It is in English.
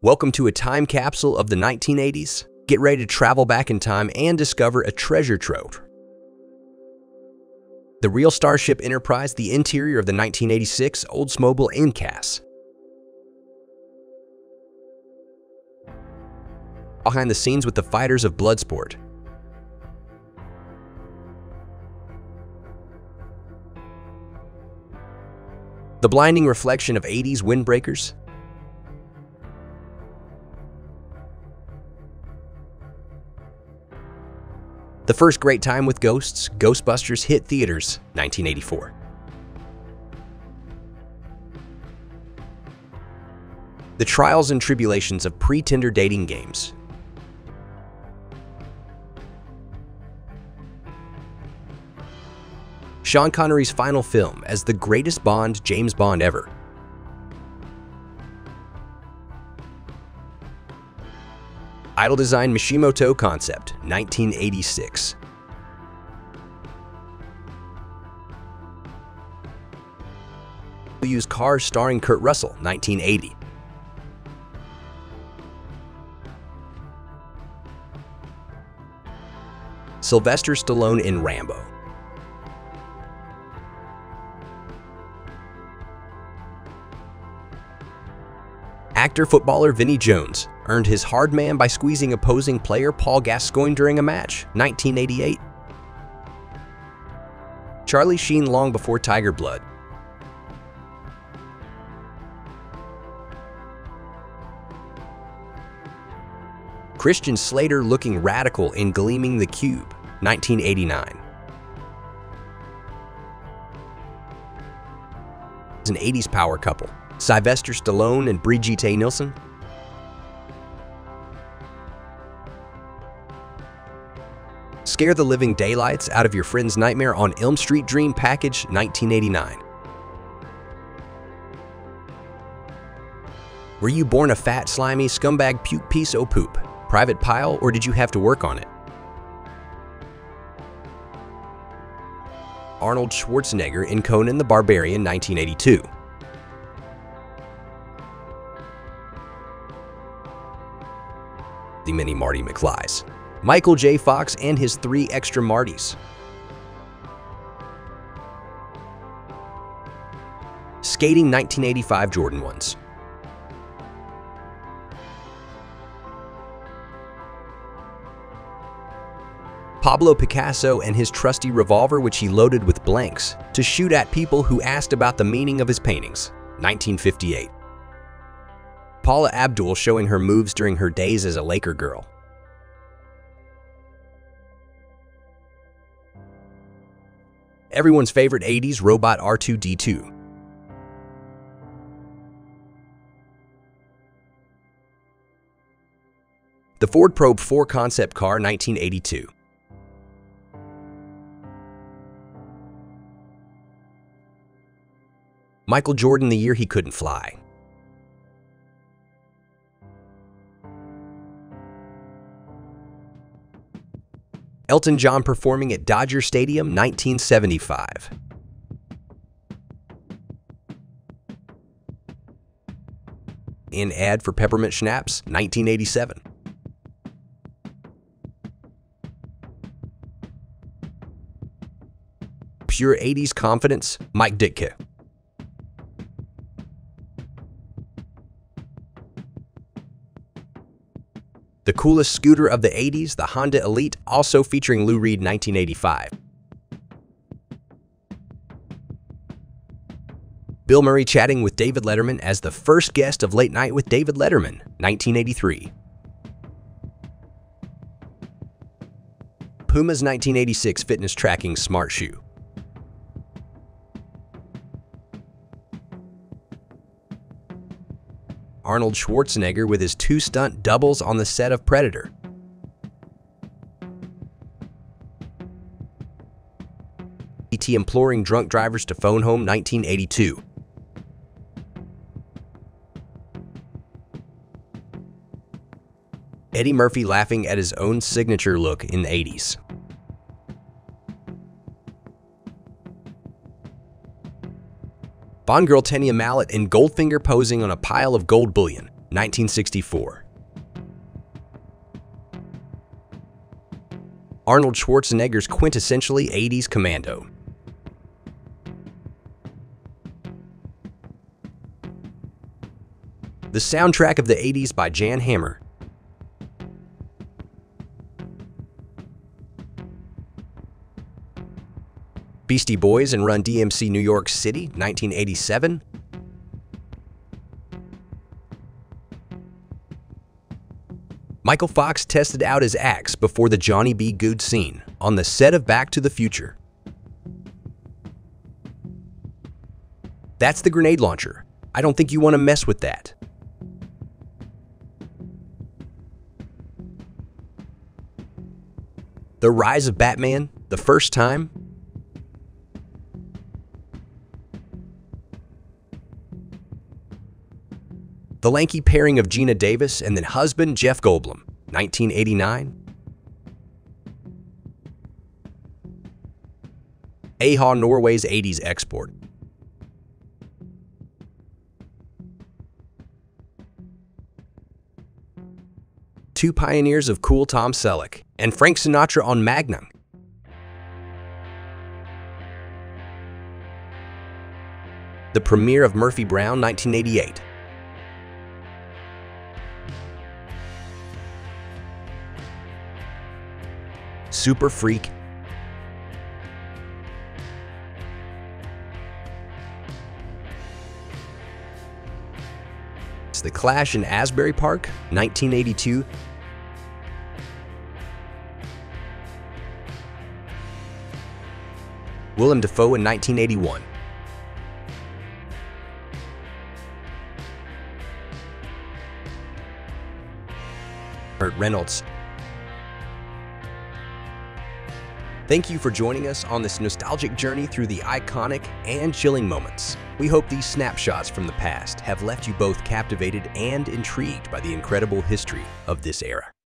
Welcome to a time capsule of the 1980s. Get ready to travel back in time and discover a treasure trove. The real Starship Enterprise, the interior of the 1986 Oldsmobile Incas. Behind the scenes with the fighters of Bloodsport. The blinding reflection of 80s windbreakers, The first great time with ghosts, Ghostbusters hit theaters, 1984. The trials and tribulations of pre-Tinder dating games. Sean Connery's final film as the greatest Bond James Bond ever, Idle Design Machimoto Concept, 1986. Used Cars starring Kurt Russell, 1980. Sylvester Stallone in Rambo. Actor footballer Vinnie Jones earned his hard man by squeezing opposing player Paul Gascoigne during a match, 1988. Charlie Sheen long before Tiger Blood. Christian Slater looking radical in Gleaming the Cube, 1989. An 80s power couple, Sylvester Stallone and Brigitte Nielsen. Scare the living daylights out of your friend's nightmare on Elm Street Dream Package 1989. Were you born a fat, slimy, scumbag puke piece o' poop, private Pyle, or did you have to work on it? Arnold Schwarzenegger in Conan the Barbarian 1982. The mini Marty McFlys. Michael J. Fox and his three extra Martys. Skating 1985 Jordan 1s. Pablo Picasso and his trusty revolver which he loaded with blanks to shoot at people who asked about the meaning of his paintings, 1958. Paula Abdul showing her moves during her days as a Laker girl. Everyone's favorite 80s robot R2-D2. The Ford Probe 4 concept car 1982. Michael Jordan the year he couldn't fly. Elton John performing at Dodger Stadium 1975. In ad for Peppermint Schnapps 1987. Pure 80s confidence, Mike Ditka. Coolest scooter of the 80s, the Honda Elite, also featuring Lou Reed 1985. Bill Murray chatting with David Letterman as the first guest of Late Night with David Letterman, 1983. Puma's 1986 fitness tracking smart shoe. Arnold Schwarzenegger with his two stunt doubles on the set of Predator. E.T. imploring drunk drivers to phone home 1982. Eddie Murphy laughing at his own signature look in the 80s. Bond girl Tania Mallet in Goldfinger posing on a pile of gold bullion, 1964. Arnold Schwarzenegger's quintessentially 80s commando. The soundtrack of the 80s by Jan Hammer. Beastie Boys and Run DMC New York City, 1987. Michael Fox tested out his axe before the Johnny B. Goode scene on the set of Back to the Future. That's the grenade launcher. I don't think you want to mess with that. The Rise of Batman, the first time. The lanky pairing of Geena Davis and then husband Jeff Goldblum, 1989. a-ha Norway's 80s export. Two pioneers of cool Tom Selleck and Frank Sinatra on Magnum. The premiere of Murphy Brown 1988. Super Freak It's The Clash in Asbury Park, 1982. Willem Dafoe in 1981. Burt Reynolds. Thank you for joining us on this nostalgic journey through the iconic and chilling moments. We hope these snapshots from the past have left you both captivated and intrigued by the incredible history of this era.